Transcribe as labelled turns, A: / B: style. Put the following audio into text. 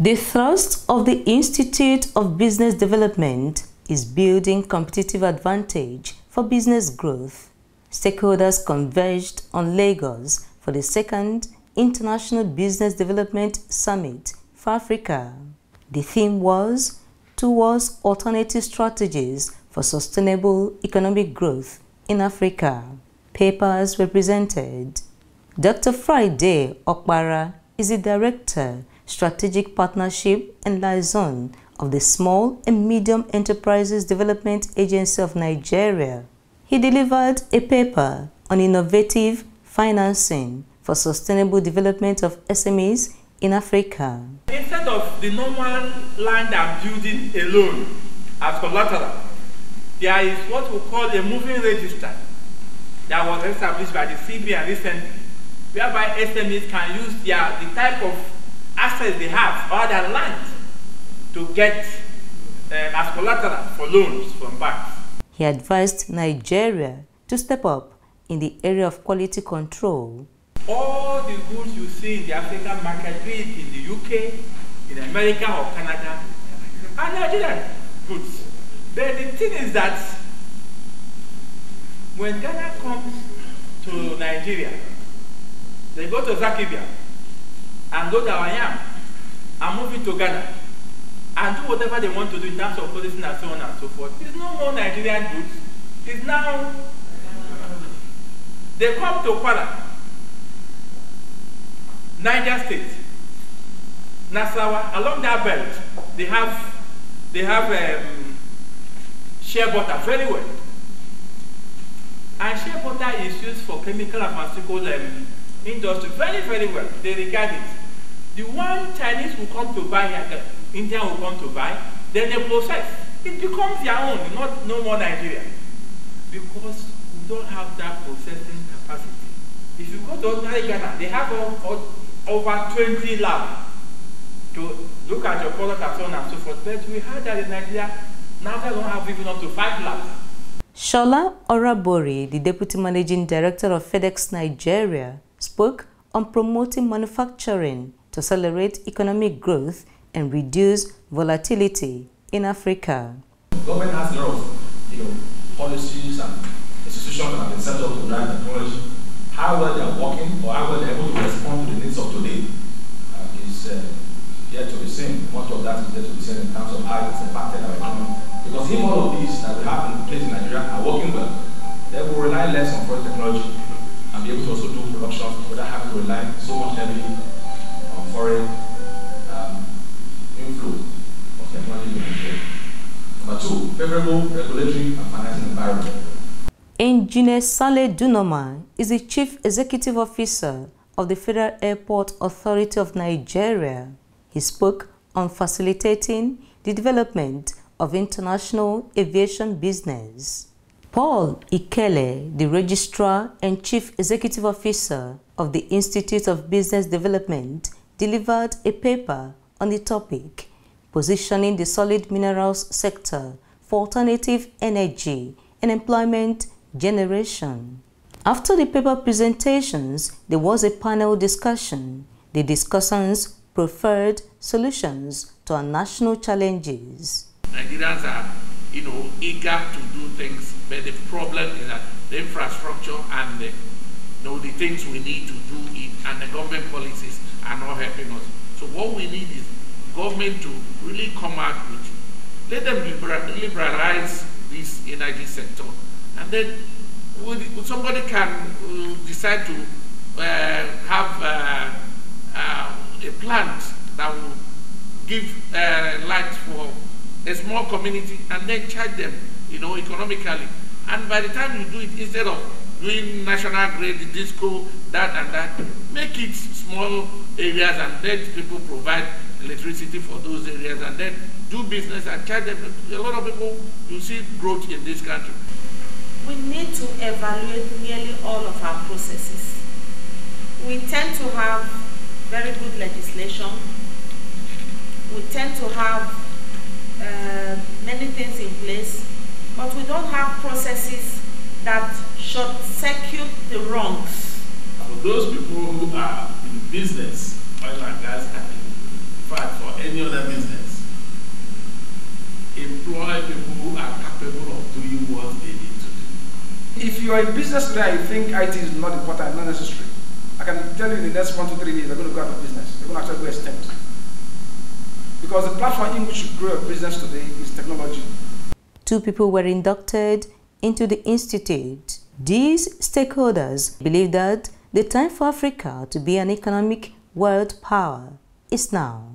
A: The thrust of the Institute of Business Development is building competitive advantage for business growth. Stakeholders converged on Lagos for the second International Business Development Summit for Africa. The theme was Towards Alternative Strategies for Sustainable Economic Growth in Africa. Papers were presented. Dr. Friday Okpara is the Director, Strategic Partnership and Liaison of the Small and Medium Enterprises Development Agency of Nigeria. He delivered a paper on innovative financing for sustainable development of SMEs in Africa.
B: Instead of the normal land and building alone as collateral, there is what we call a moving register that was established by the CBN recently, whereby SMEs can use their, the type of assets they have or their land to get um, as collateral for loans from banks.
A: He advised Nigeria to step up in the area of quality control.
B: All the goods you see in the African market, be it in the UK, in America or Canada, are Nigerian goods. But the thing is that when Ghana comes to Nigeria, they go to Zaki Biam and go to Awayam and move it to Ghana and do whatever they want to do in terms of policing and so on and so forth. It's no more Nigerian goods. It's now they come to Kuala, Niger State, Nassau, along that belt, they have they have um, shea butter very well. And shea butter is used for chemical and pharmaceutical um, industry very, very well. They regard it. The one Chinese will come to buy here, uh, India will come to buy, then they process. It becomes their own, not no more Nigeria. Because we don't have that processing capacity. If you go to ordinary Ghana, they have all, all, over 20 labs to look at your product and so on and so forth. But we heard that in Nigeria, now they don't have even up to five labs.
A: Shola Orabori, the Deputy Managing Director of FedEx Nigeria, spoke on promoting manufacturing to accelerate economic growth and reduce volatility in Africa.
C: Government has a lot of you know, policies and institutions that have been set up to drive technology. How well they are working or how well they are able to respond to the needs of today uh, is uh, yet to be seen. Much of that is yet to be seen in terms of how it's impacted our economy. Because if all of these that we have in place in Nigeria are working well, they will rely less on foreign technology and be able to also do production without having to rely so much heavily foreign um, inflow of technology. Number two, favorable regulatory and financing environment.
A: Engineer Saleh Dunoma is the Chief Executive Officer of the Federal Airport Authority of Nigeria. He spoke on facilitating the development of international aviation business. Paul Ikele, the Registrar and Chief Executive Officer of the Institute of Business Development, delivered a paper on the topic Positioning the Solid Minerals Sector for Alternative Energy and Employment Generation. After the paper presentations, there was a panel discussion. The discussants preferred solutions to our national challenges.
D: Nigerians are, you know, eager to do things, but the problem is that the infrastructure and the, you know, the things we need to do it and the government policies are not helping us. So what we need is government to really come out with, let them liberalize this energy sector, and then somebody can uh, decide to uh, have uh, uh, a plant that will give uh, light for a small community and then charge them, you know, economically. And by the time you do it, instead of doing national grid, disco, that and that, make it small areas and let people provide electricity for those areas and then do business and charge them. A lot of people, you see growth in this country.
E: We need to evaluate nearly all of our processes. We tend to have very good legislation. We tend to have uh, many things in place, but we don't have processes that short circuit the wrongs.
F: For those people who are in business, oil and gas, and in fact, for any
D: other business, employ people who are
F: capable of doing what they
D: need to do.
C: If you are a business you think IT is not important, not necessary. I can tell you in the next one to three years, they're going to go out of business. They're going to actually go extinct. Because the platform in which you grow a business today is technology.
A: Two people were inducted into the institute these stakeholders believe that the time for Africa to be an economic world power is now.